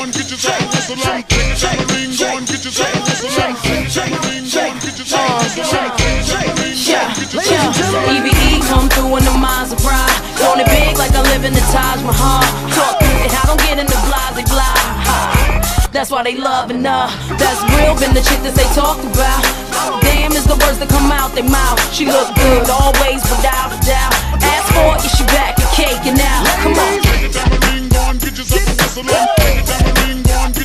on, get your song, just a lamb. Tambourine, go on, the Maserati. It big like I live in the Taj Mahal. Talk and I don't get in the blase blah. That's why they loving her. Uh, that's real, been the chick that they talk about. Damn, is the words that come out they mouth. She look good always, without a doubt.